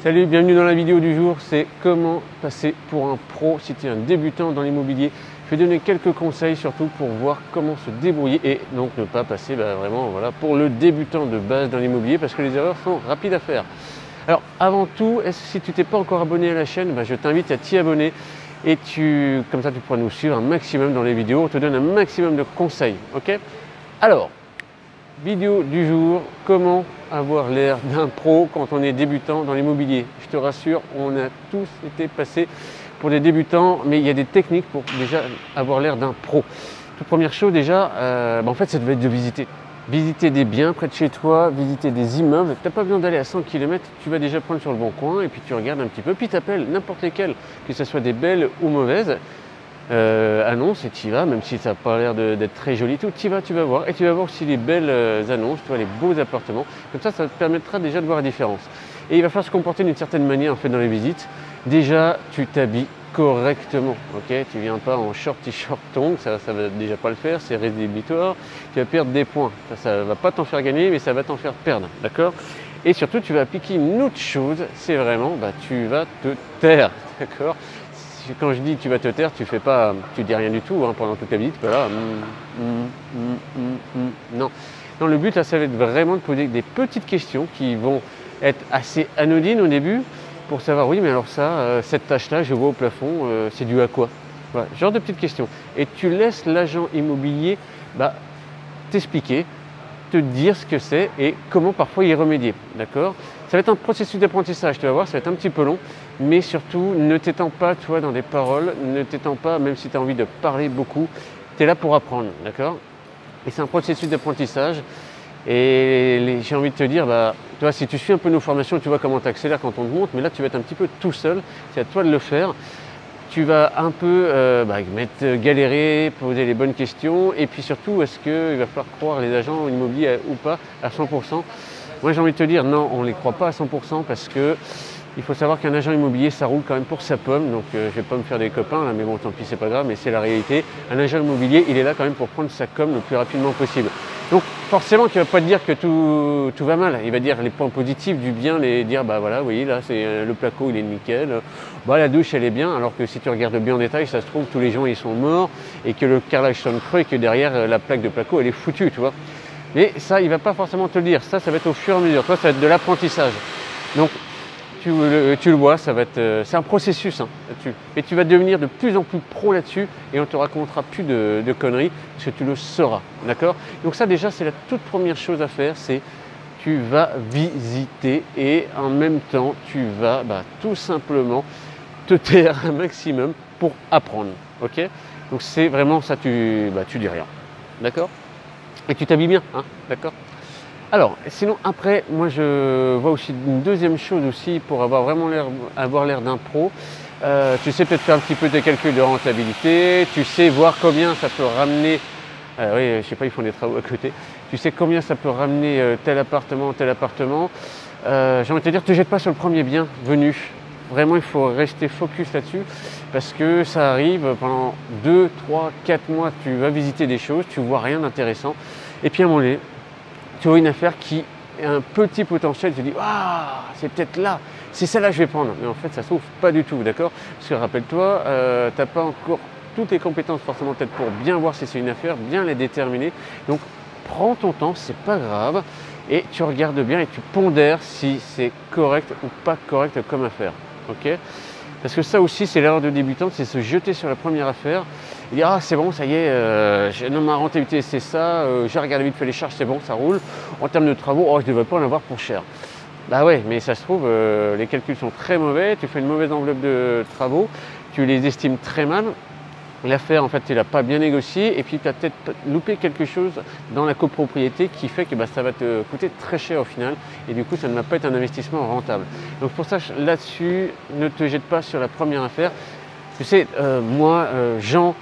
Salut, bienvenue dans la vidéo du jour, c'est comment passer pour un pro si tu es un débutant dans l'immobilier. Je vais donner quelques conseils surtout pour voir comment se débrouiller et donc ne pas passer bah, vraiment voilà, pour le débutant de base dans l'immobilier parce que les erreurs sont rapides à faire. Alors avant tout, si tu t'es pas encore abonné à la chaîne, bah, je t'invite à t'y abonner et tu, comme ça tu pourras nous suivre un maximum dans les vidéos, on te donne un maximum de conseils. ok? Alors, vidéo du jour, comment avoir l'air d'un pro quand on est débutant dans l'immobilier. Je te rassure, on a tous été passés pour des débutants, mais il y a des techniques pour déjà avoir l'air d'un pro. Toute première chose déjà, euh, bah, en fait, ça devait être de visiter. Visiter des biens près de chez toi, visiter des immeubles. Tu n'as pas besoin d'aller à 100 km, tu vas déjà prendre sur le bon coin et puis tu regardes un petit peu, puis tu appelles n'importe lesquelles, que ce soit des belles ou mauvaises. Euh, annonces et tu vas, même si ça n'a pas l'air d'être très joli, tout, tu vas, tu vas voir. Et tu vas voir aussi les belles euh, annonces, tu vois, les beaux appartements. Comme ça, ça te permettra déjà de voir la différence. Et il va falloir se comporter d'une certaine manière en fait dans les visites. Déjà, tu t'habilles correctement. ok? Tu viens pas en short, t-shirt, tongs, ça, ça va déjà pas le faire, c'est rédhibitoire. Tu vas perdre des points. Ça, ne va pas t'en faire gagner, mais ça va t'en faire perdre. D'accord? Et surtout, tu vas appliquer une autre chose, c'est vraiment, bah, tu vas te taire. D'accord? Quand je dis tu vas te taire, tu fais pas, tu dis rien du tout hein, pendant toute la visite. Voilà, mm, mm, mm, non. non, le but là, ça va être vraiment de poser des petites questions qui vont être assez anodines au début pour savoir oui, mais alors ça, euh, cette tâche-là, je vois au plafond, euh, c'est dû à quoi? Voilà, genre de petites questions. Et tu laisses l'agent immobilier bah, t'expliquer, te dire ce que c'est et comment parfois y remédier. D'accord? Ça va être un processus d'apprentissage, tu vas voir, ça va être un petit peu long, mais surtout ne t'étends pas, toi, dans des paroles, ne t'étends pas, même si tu as envie de parler beaucoup, tu es là pour apprendre. D'accord? Et c'est un processus d'apprentissage. Et j'ai envie de te dire, bah, toi, si tu suis un peu nos formations, tu vois comment tu accélères quand on te montre, mais là, tu vas être un petit peu tout seul. C'est à toi de le faire. Tu vas un peu euh, bah, mettre, galérer, poser les bonnes questions, et puis surtout, est-ce qu'il va falloir croire les agents immobiliers ou pas à 100% Moi, j'ai envie de te dire, non, on ne les croit pas à 100% parce que il faut savoir qu'un agent immobilier, ça roule quand même pour sa pomme. Donc euh, je vais pas me faire des copains, là, mais bon, tant pis, c'est pas grave, mais c'est la réalité. Un agent immobilier, il est là quand même pour prendre sa com le plus rapidement possible. Donc forcément, il ne va pas te dire que tout, va mal. Il va dire les points positifs du bien, les dire bah voilà, oui, là c'est euh, le placo, il est nickel. Bah la douche, elle est bien. Alors que si tu regardes bien en détail, ça se trouve tous les gens ils sont morts et que le carrelage sonne creux et que derrière euh, la plaque de placo, elle est foutue, tu vois. Mais ça, il va pas forcément te le dire. Ça, ça va être au fur et à mesure. Toi, ça va être de l'apprentissage. Donc tu, le vois, ça va être, euh, c'est un processus hein. Et tu vas devenir de plus en plus pro là-dessus et on te racontera plus de, conneries parce que tu le sauras, d'accord? Donc ça déjà, c'est la toute première chose à faire, c'est tu vas visiter et en même temps, tu vas bah, tout simplement te taire un maximum pour apprendre, ok? Donc c'est vraiment ça, tu, bah, tu dis rien, d'accord? Et tu t'habilles bien, hein, d'accord? Alors, sinon après, moi je vois aussi une deuxième chose aussi pour avoir vraiment l'air, avoir l'air d'un pro. Euh, tu sais peut-être faire un petit peu des calculs de rentabilité, tu sais voir combien ça peut ramener. Euh, oui, je sais pas, ils font des travaux à côté. Tu sais combien ça peut ramener euh, tel appartement, tel appartement. j'ai envie de te dire, te jette pas sur le premier bien venu. Vraiment, il faut rester focus là-dessus parce que ça arrive pendant 2, 3, 4 mois, tu vas visiter des choses, tu vois rien d'intéressant. Et puis à un moment tu vois une affaire qui a un petit potentiel, tu dis Ah, c'est peut-être là, c'est celle-là que je vais prendre. Mais en fait, ça ne s'ouvre pas du tout, d'accord? Parce que rappelle-toi, euh, tu n'as pas encore toutes les compétences forcément peut-être pour bien voir si c'est une affaire, bien les déterminer. Donc prends ton temps, c'est pas grave, et tu regardes bien et tu pondères si c'est correct ou pas correct comme affaire. parce que ça aussi, c'est l'erreur de débutante, c'est se jeter sur la première affaire et dire Ah, c'est bon, ça y est, euh, ma rentabilité, c'est ça, euh, j'ai regardé vite fait les charges, c'est bon, ça roule. En termes de travaux, oh, je ne devrais pas en avoir pour cher. Bah ouais, mais ça se trouve, euh, les calculs sont très mauvais, tu fais une mauvaise enveloppe de travaux, tu les estimes très mal, l'affaire, en fait, tu l'as pas bien négocié et puis tu as peut-être loupé quelque chose dans la copropriété qui fait que bah, ça va te coûter très cher au final et du coup, ça ne va pas être un investissement rentable. Donc pour ça, là-dessus, ne te jette pas sur la première affaire. Tu sais, euh, moi, Jean,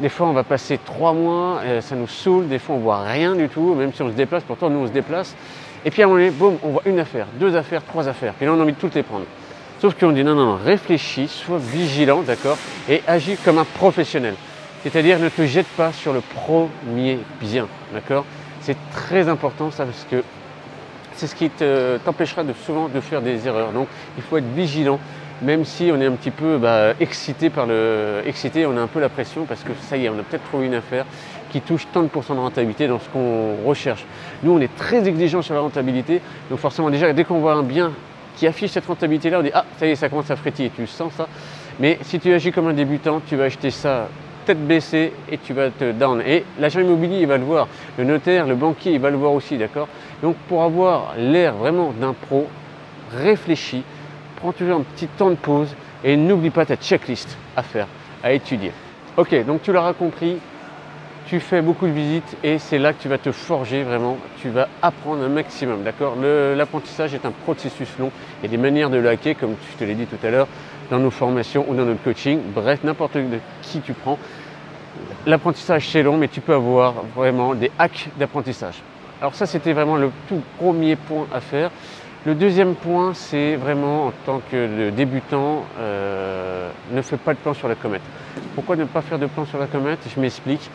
des fois, on va passer trois mois, euh, ça nous saoule, des fois, on voit rien du tout, même si on se déplace, pourtant, nous, on se déplace. Et puis à un moment donné, boum, on voit une affaire, deux affaires, trois affaires. Et là, on a envie de toutes les prendre. Sauf qu'on dit non, non, non, réfléchis, sois vigilant, d'accord, et agis comme un professionnel. C'est-à-dire ne te jette pas sur le premier bien, d'accord C'est très important ça parce que c'est ce qui t'empêchera de, souvent de faire des erreurs. Donc il faut être vigilant, même si on est un petit peu bah, excité par le. Excité, on a un peu la pression parce que ça y est, on a peut-être trouvé une affaire qui touche tant de pourcents de rentabilité dans ce qu'on recherche. Nous, on est très exigeant sur la rentabilité, donc forcément déjà dès qu'on voit un bien qui affiche cette rentabilité-là, on dit ah ça y est, ça commence à frétiller, tu sens ça. Mais si tu agis comme un débutant, tu vas acheter ça tête baissée et tu vas te down. Et l'agent immobilier, il va le voir. Le notaire, le banquier, il va le voir aussi, d'accord? Donc pour avoir l'air vraiment d'un pro, réfléchis, prends toujours un petit temps de pause et n'oublie pas ta checklist à faire, à étudier. Ok, donc tu l'auras compris, tu fais beaucoup de visites et c'est là que tu vas te forger vraiment, tu vas apprendre un maximum, d'accord? L'apprentissage est un processus long, a des manières de le hacker, comme je te l'ai dit tout à l'heure, dans nos formations ou dans notre coaching, bref, n'importe qui tu prends. L'apprentissage c'est long, mais tu peux avoir vraiment des hacks d'apprentissage. Alors ça, c'était vraiment le tout premier point à faire. Le deuxième point, c'est vraiment en tant que débutant, euh, ne fais pas de plan sur la comète. Pourquoi ne pas faire de plan sur la comète? Je m'explique.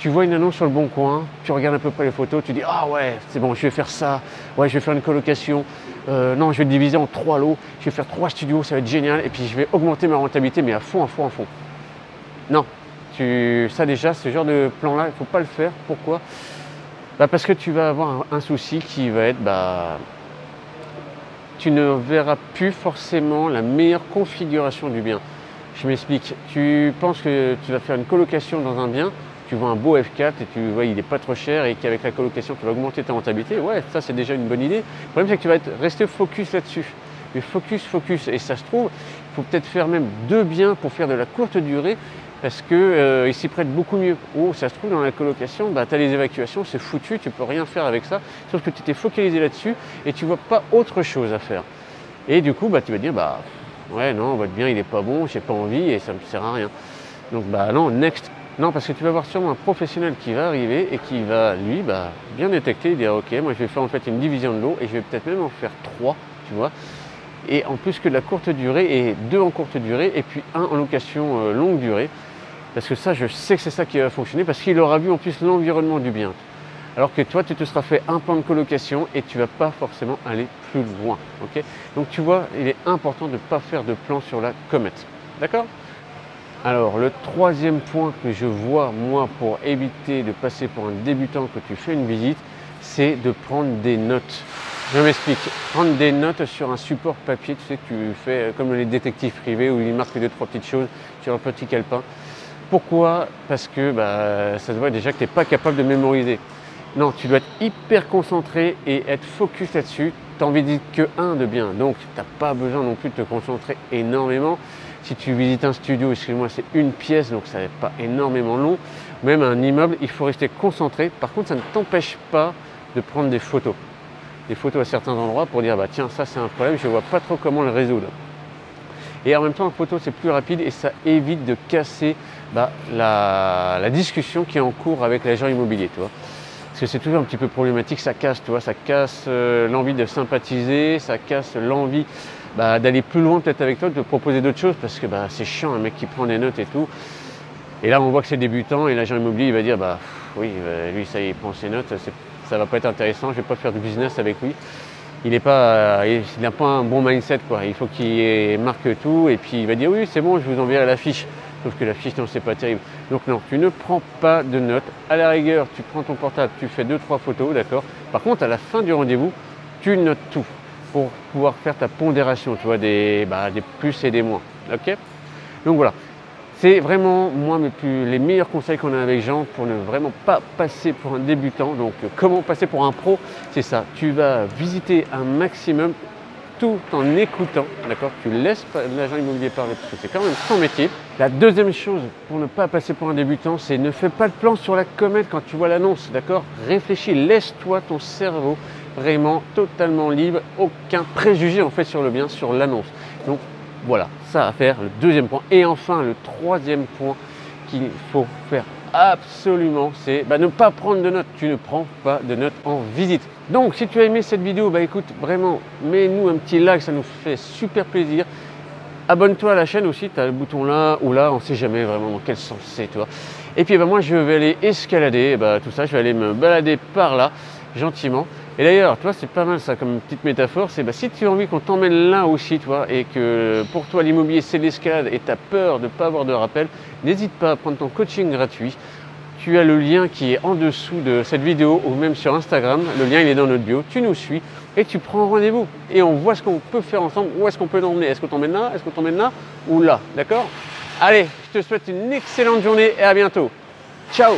Tu vois une annonce sur le bon coin, tu regardes à peu près les photos, tu dis Ah ouais, c'est bon, je vais faire ça, ouais, je vais faire une colocation, euh, non, je vais le diviser en trois lots, je vais faire trois studios, ça va être génial, et puis je vais augmenter ma rentabilité, mais à fond, à fond, à fond. Non, tu, ça déjà, ce genre de plan-là, il ne faut pas le faire. Pourquoi? Bah Parce que tu vas avoir un, souci qui va être bah, tu ne verras plus forcément la meilleure configuration du bien. Je m'explique. Tu penses que tu vas faire une colocation dans un bien, tu vois un beau F4 et tu vois il n'est pas trop cher et qu'avec la colocation tu vas augmenter ta rentabilité, ouais, ça c'est déjà une bonne idée. Le problème c'est que tu vas rester focus là-dessus. Mais focus, focus. Et ça se trouve, il faut peut-être faire même deux biens pour faire de la courte durée parce qu'ils euh, s'y prêtent beaucoup mieux. Ou ça se trouve dans la colocation, bah, tu as les évacuations, c'est foutu, tu peux rien faire avec ça, sauf que tu t'es focalisé là-dessus et tu vois pas autre chose à faire. Et du coup, bah, tu vas dire, bah ouais non, votre bien il n'est pas bon, j'ai pas envie et ça me sert à rien. Donc bah non, next non, parce que tu vas avoir sûrement un professionnel qui va arriver et qui va, lui, bah, bien détecter et dire Ok, moi je vais faire en fait une division de l'eau et je vais peut-être même en faire trois, tu vois. Et en plus que de la courte durée, et deux en courte durée, et puis un en location euh, longue durée. Parce que ça, je sais que c'est ça qui va fonctionner, parce qu'il aura vu en plus l'environnement du bien. Alors que toi, tu te seras fait un plan de colocation et tu ne vas pas forcément aller plus loin. Donc tu vois, il est important de ne pas faire de plan sur la comète. D'accord? Alors le troisième point que je vois moi pour éviter de passer pour un débutant quand tu fais une visite, c'est de prendre des notes. Je m'explique. Prendre des notes sur un support papier, tu sais tu fais comme les détectives privés où ils marquent deux, trois petites choses sur un petit calepin. Pourquoi? Parce que bah, ça se voit déjà que tu n'es pas capable de mémoriser. Non, tu dois être hyper concentré et être focus là-dessus. Tu n'en visites que un de bien, donc tu n'as pas besoin non plus de te concentrer énormément. Si tu visites un studio, excuse-moi, c'est une pièce, donc ça n'est pas énormément long. Même un immeuble, il faut rester concentré. Par contre, ça ne t'empêche pas de prendre des photos. Des photos à certains endroits pour dire, bah tiens, ça c'est un problème, je ne vois pas trop comment le résoudre. Et en même temps, en photo, c'est plus rapide et ça évite de casser bah, la, discussion qui est en cours avec l'agent immobilier. Tu Parce que c'est toujours un petit peu problématique, ça casse, tu vois, ça casse euh, l'envie de sympathiser, ça casse l'envie bah, d'aller plus loin peut-être avec toi, de te proposer d'autres choses, parce que bah, c'est chiant un mec qui prend des notes et tout. Et là on voit que c'est débutant et l'agent immobilier il va dire bah oui bah, lui ça il prend ses notes, ça va pas être intéressant, je vais pas faire du business avec lui. Il n'a pas, il pas un bon mindset quoi. Il faut qu'il marque tout et puis il va dire oui c'est bon je vous enverrai la fiche. Sauf que la fiche c'est pas terrible. Donc non, tu ne prends pas de notes. À la rigueur, tu prends ton portable, tu fais deux trois photos, d'accord. Par contre à la fin du rendez-vous, tu notes tout pour pouvoir faire ta pondération, tu vois, des, bah, des plus et des moins. Ok Donc voilà. C'est vraiment, moi, plus, les meilleurs conseils qu'on a avec Jean pour ne vraiment pas passer pour un débutant. Donc, comment passer pour un pro C'est ça. Tu vas visiter un maximum tout en écoutant, d'accord Tu laisses l'agent immobilier parler parce que c'est quand même son métier. La deuxième chose pour ne pas passer pour un débutant, c'est ne fais pas de plan sur la comète quand tu vois l'annonce, d'accord? Réfléchis, laisse-toi ton cerveau vraiment totalement libre, aucun préjugé en fait sur le bien, sur l'annonce. Donc voilà, ça à faire, le deuxième point. Et enfin, le troisième point qu'il faut faire absolument, c'est bah, ne pas prendre de notes. Tu ne prends pas de notes en visite. Donc si tu as aimé cette vidéo, bah écoute, vraiment, mets-nous un petit like, ça nous fait super plaisir. Abonne-toi à la chaîne aussi, tu as le bouton là ou là, on ne sait jamais vraiment dans quel sens c'est, toi. Et puis bah, moi je vais aller escalader, bah, tout ça, je vais aller me balader par là, gentiment Et d'ailleurs, toi, c'est pas mal ça comme petite métaphore, c'est bah, si tu as envie qu'on t'emmène là aussi, toi, et que pour toi l'immobilier c'est l'escalade et tu as peur de ne pas avoir de rappel, n'hésite pas à prendre ton coaching gratuit. Tu as le lien qui est en dessous de cette vidéo ou même sur Instagram. Le lien il est dans notre bio. Tu nous suis et tu prends rendez-vous. Et on voit ce qu'on peut faire ensemble. Où est-ce qu'on peut t'emmener Est-ce qu'on t'emmène là? Est-ce qu'on t'emmène là? Ou là D'accord? Allez, je te souhaite une excellente journée et à bientôt. Ciao